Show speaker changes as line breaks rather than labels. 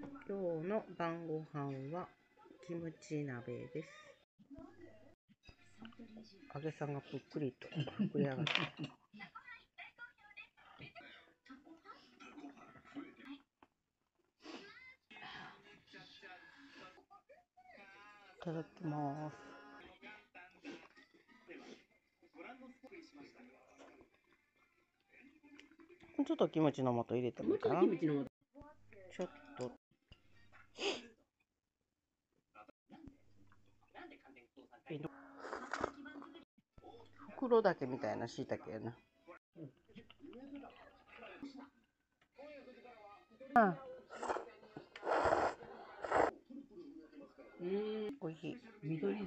今日の晩ご飯はキムチ鍋です。揚げさんがぷっくりと膨れ上がって。いただきます。ちょっとキムチの素入れてもいいかな。袋だけみたいなしいたけやな。あおいしい。